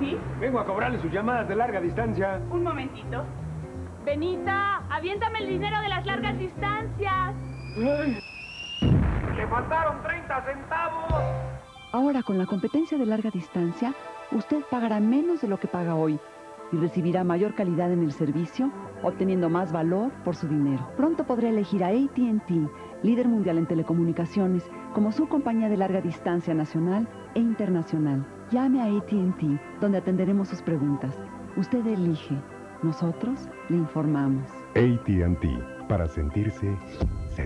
¿Sí? Vengo a cobrarle sus llamadas de larga distancia. Un momentito. Benita, aviéntame el dinero de las largas distancias. ¡Le faltaron 30 centavos! Ahora, con la competencia de larga distancia, usted pagará menos de lo que paga hoy y recibirá mayor calidad en el servicio, obteniendo más valor por su dinero. Pronto podrá elegir a ATT, líder mundial en telecomunicaciones, como su compañía de larga distancia nacional e internacional. Llame a ATT, donde atenderemos sus preguntas. Usted elige. Nosotros le informamos. ATT, para sentirse